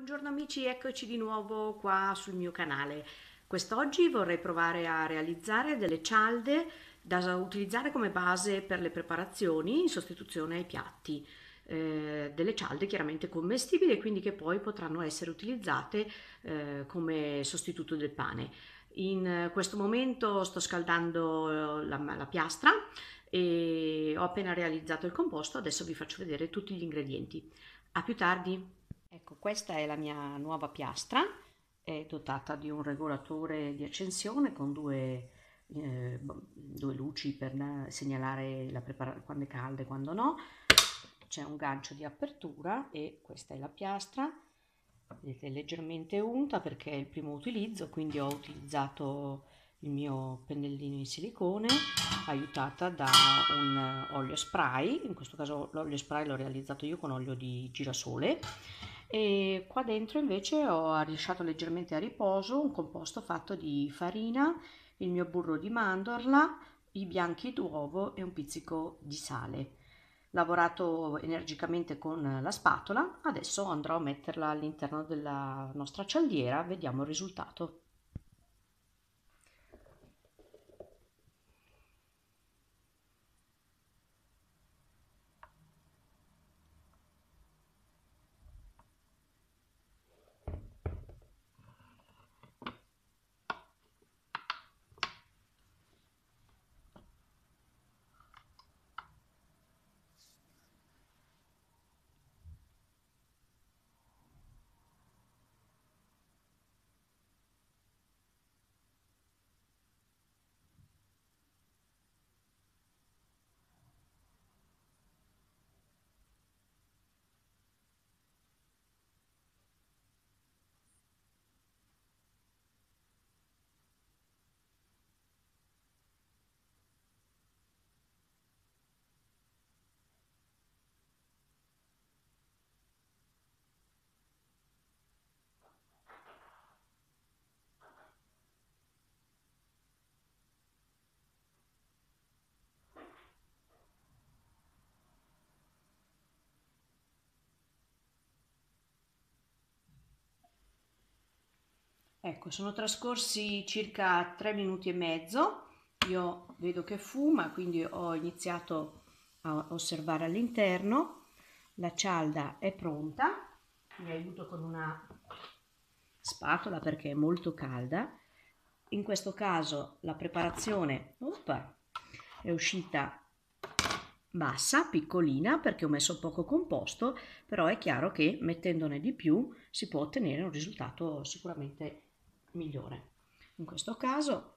Buongiorno amici, eccoci di nuovo qua sul mio canale. Quest'oggi vorrei provare a realizzare delle cialde da utilizzare come base per le preparazioni in sostituzione ai piatti. Eh, delle cialde chiaramente commestibili e quindi che poi potranno essere utilizzate eh, come sostituto del pane. In questo momento sto scaldando la, la piastra e ho appena realizzato il composto, adesso vi faccio vedere tutti gli ingredienti. A più tardi! Ecco, questa è la mia nuova piastra, è dotata di un regolatore di accensione con due, eh, due luci per segnalare la quando è calda e quando no. C'è un gancio di apertura e questa è la piastra, vedete è leggermente unta perché è il primo utilizzo, quindi ho utilizzato il mio pennellino in silicone aiutata da un olio spray, in questo caso l'olio spray l'ho realizzato io con olio di girasole e qua dentro invece ho lasciato leggermente a riposo un composto fatto di farina, il mio burro di mandorla, i bianchi d'uovo e un pizzico di sale. Lavorato energicamente con la spatola, adesso andrò a metterla all'interno della nostra cialdiera, vediamo il risultato. Ecco, sono trascorsi circa 3 minuti e mezzo, io vedo che fuma, quindi ho iniziato a osservare all'interno, la cialda è pronta, mi aiuto con una spatola perché è molto calda, in questo caso la preparazione opa, è uscita bassa, piccolina, perché ho messo poco composto, però è chiaro che mettendone di più si può ottenere un risultato sicuramente migliore. In questo caso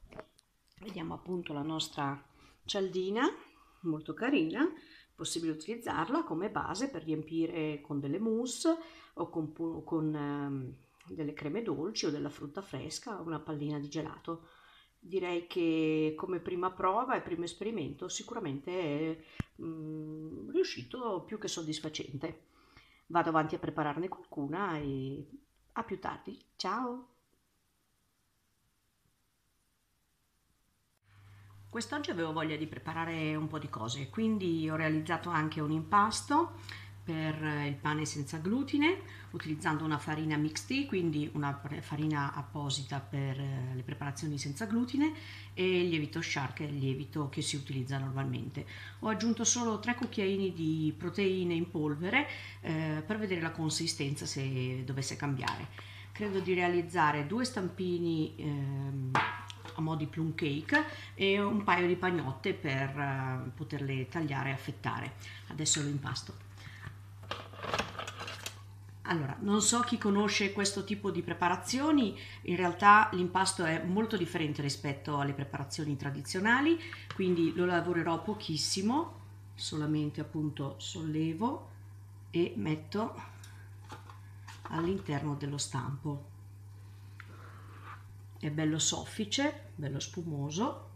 vediamo appunto la nostra cialdina, molto carina, possibile utilizzarla come base per riempire con delle mousse o con, con um, delle creme dolci o della frutta fresca o una pallina di gelato. Direi che come prima prova e primo esperimento sicuramente è um, riuscito più che soddisfacente. Vado avanti a prepararne qualcuna e a più tardi. Ciao! Quest'oggi avevo voglia di preparare un po' di cose, quindi ho realizzato anche un impasto per il pane senza glutine utilizzando una farina mixed, quindi una farina apposita per eh, le preparazioni senza glutine e il lievito shark, il lievito che si utilizza normalmente. Ho aggiunto solo tre cucchiaini di proteine in polvere eh, per vedere la consistenza se dovesse cambiare. Credo di realizzare due stampini eh, a mo' di plum cake e un paio di pagnotte per uh, poterle tagliare e affettare. Adesso lo impasto. Allora, non so chi conosce questo tipo di preparazioni, in realtà l'impasto è molto differente rispetto alle preparazioni tradizionali, quindi lo lavorerò pochissimo, solamente appunto sollevo e metto all'interno dello stampo è bello soffice, bello spumoso.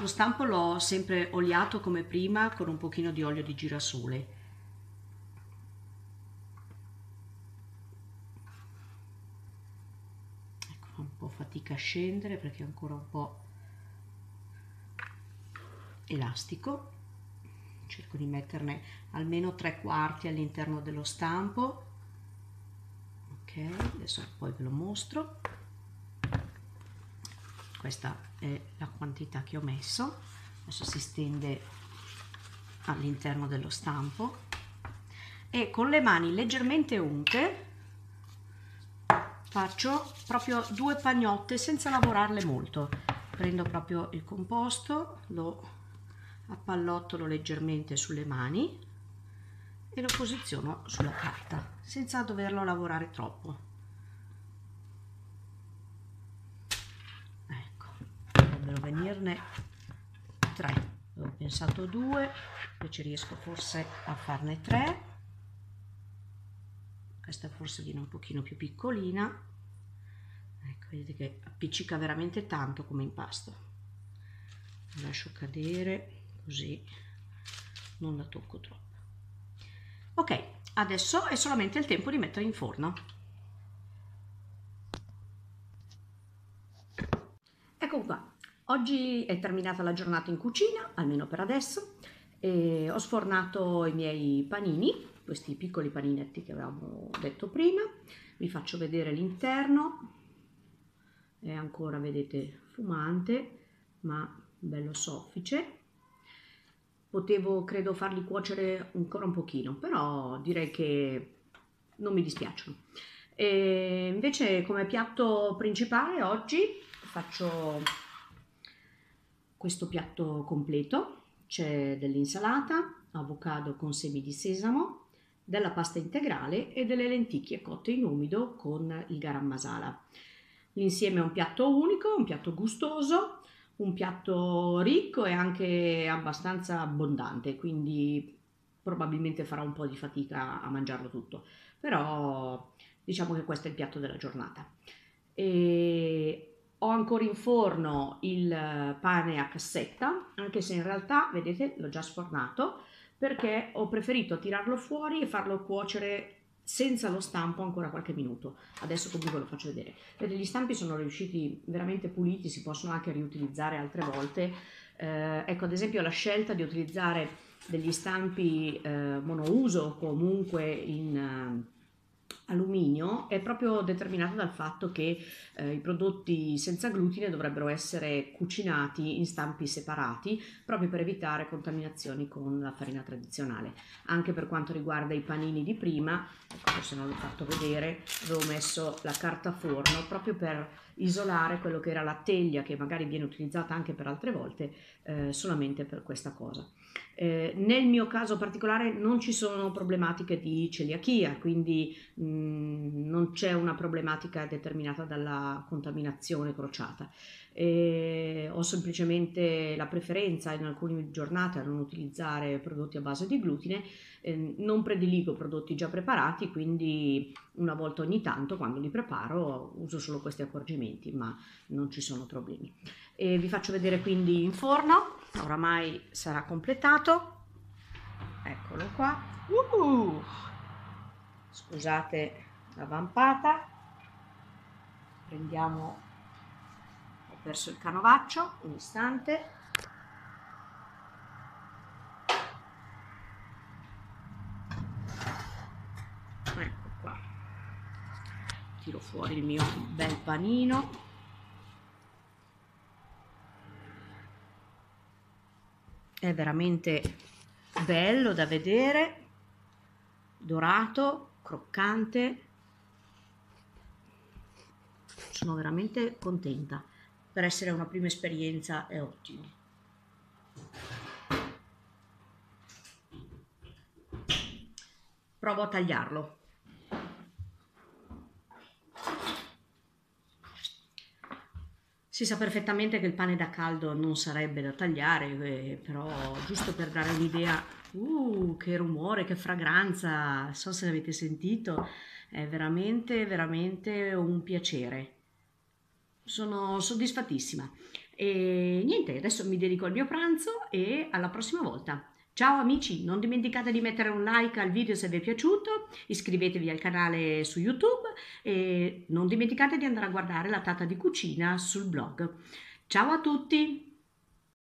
Lo stampo l'ho sempre oliato come prima con un pochino di olio di girasole. Ecco, un po' fatica a scendere perché è ancora un po' elastico. cerco di metterne almeno tre quarti all'interno dello stampo adesso poi ve lo mostro. Questa è la quantità che ho messo. Adesso si stende all'interno dello stampo. E con le mani leggermente unte faccio proprio due pagnotte senza lavorarle molto. Prendo proprio il composto lo appallottolo leggermente sulle mani e lo posiziono sulla carta senza doverlo lavorare troppo. Ecco dovrebbero venirne tre. Ho pensato due invece riesco forse a farne tre. Questa forse viene un pochino più piccolina. Ecco vedete che appiccica veramente tanto come impasto. Lascio cadere così non la tocco troppo. Ok adesso è solamente il tempo di mettere in forno. Ecco qua. Oggi è terminata la giornata in cucina almeno per adesso e ho sfornato i miei panini questi piccoli paninetti che avevamo detto prima. Vi faccio vedere l'interno. È ancora vedete fumante ma bello soffice potevo credo farli cuocere ancora un pochino però direi che non mi dispiacciono e invece come piatto principale oggi faccio questo piatto completo c'è dell'insalata avocado con semi di sesamo della pasta integrale e delle lenticchie cotte in umido con il garam masala. L'insieme è un piatto unico, un piatto gustoso, un piatto ricco e anche abbastanza abbondante, quindi probabilmente farò un po' di fatica a mangiarlo tutto, però diciamo che questo è il piatto della giornata. E ho ancora in forno il pane a cassetta, anche se in realtà, vedete, l'ho già sfornato, perché ho preferito tirarlo fuori e farlo cuocere senza lo stampo ancora qualche minuto. Adesso comunque lo faccio vedere. Vedete, gli stampi sono riusciti veramente puliti, si possono anche riutilizzare altre volte. Eh, ecco, ad esempio la scelta di utilizzare degli stampi eh, monouso comunque in alluminio è proprio determinato dal fatto che eh, i prodotti senza glutine dovrebbero essere cucinati in stampi separati proprio per evitare contaminazioni con la farina tradizionale. Anche per quanto riguarda i panini di prima, ecco, forse non l'ho fatto vedere, avevo messo la carta forno proprio per isolare quello che era la teglia che magari viene utilizzata anche per altre volte eh, solamente per questa cosa. Eh, nel mio caso particolare non ci sono problematiche di celiachia, quindi mh, mm, non c'è una problematica determinata dalla contaminazione crociata. Eh, ho semplicemente la preferenza in alcune giornate a non utilizzare prodotti a base di glutine, eh, non prediligo prodotti già preparati, quindi una volta ogni tanto quando li preparo uso solo questi accorgimenti, ma non ci sono problemi. E vi faccio vedere quindi in forno. Oramai sarà completato. Eccolo qua. Uh! scusate la vampata. Prendiamo ho perso il canovaccio un istante. Ecco qua. Tiro fuori il mio bel panino è veramente bello da vedere. Dorato croccante. Sono veramente contenta. Per essere una prima esperienza è ottimo. Provo a tagliarlo Si sa perfettamente che il pane da caldo non sarebbe da tagliare, eh, però giusto per dare un'idea, uh, che rumore, che fragranza, so se l'avete sentito, è veramente, veramente un piacere. Sono soddisfattissima. E niente, adesso mi dedico al mio pranzo e alla prossima volta. Ciao amici, non dimenticate di mettere un like al video se vi è piaciuto, iscrivetevi al canale su YouTube e non dimenticate di andare a guardare la tata di cucina sul blog. Ciao a tutti!